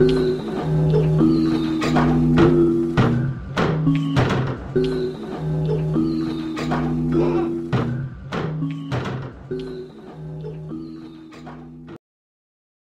Música